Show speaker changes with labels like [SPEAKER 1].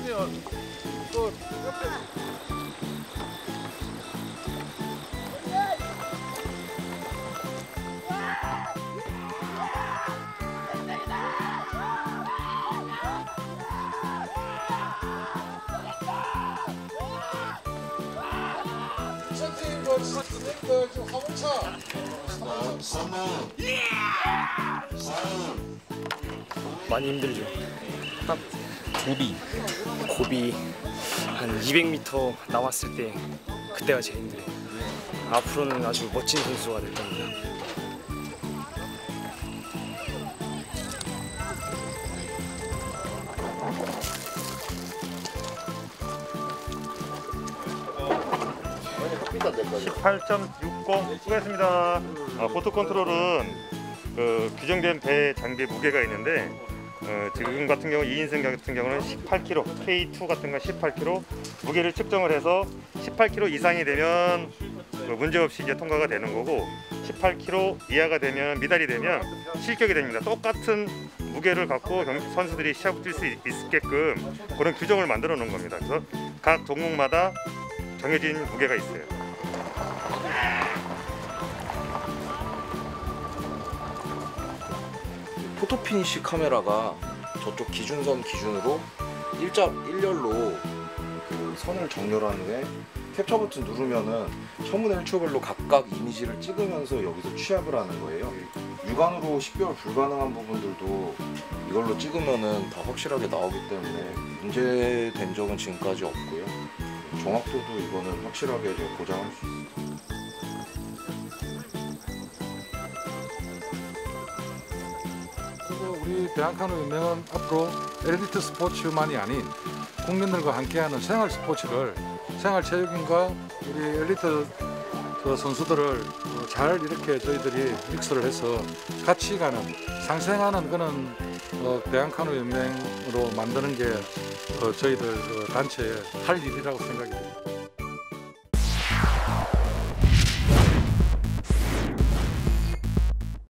[SPEAKER 1] 하면 또 옆에 좀 화물차
[SPEAKER 2] 많이 힘들죠. 딱 고비 고비 한 200m 남았을 때 그때가 제일 힘들어요. 앞으로는 아주 멋진 선수가 될 겁니다.
[SPEAKER 3] 컴퓨터 될 거죠.
[SPEAKER 4] 8.60 수고했습니다. 어, 포트 컨트롤은 그 규정된 배 장비 무게가 있는데 어, 지금 같은 경우 2인승 같은 경우는 18kg, K2 같은 건 18kg 무게를 측정을 해서 18kg 이상이 되면 그 문제 없이 이제 통과가 되는 거고 18kg 이하가 되면 미달이 되면 실격이 됩니다. 똑같은 무게를 갖고 경- 선수들이 시합 뛸수 있게끔 그런 규정을 만들어 놓은 겁니다. 그래서 각 종목마다 정해진 무게가 있어요.
[SPEAKER 5] photo finish 카메라가 저쪽 기준선 기준으로 일자 일렬로 그 선을 정렬한 후에 캡처 버튼 누르면은 천분의 1초별로 각각 이미지를 찍으면서 여기서 취합을 하는 거예요. 육안으로 식별 불가능한 부분들도 이걸로 찍으면은 다 확실하게 나오기 때문에 문제된 적은 지금까지 없고요. 정확도도 이거는 확실하게 이제 보장할 수 있어요.
[SPEAKER 1] 우리 대한카누 연맹은 앞으로 엘리트 스포츠만이 아닌 국민들과 함께하는 생활 스포츠를 생활 체육인과 우리 엘리트 그 선수들을 어, 잘 이렇게 저희들이 믹스를 해서 같이 가는 상생하는 그런 어, 대한카누 연맹으로 만드는 게 어, 저희들 그 단체의 할 일이라고 생각이 듭니다.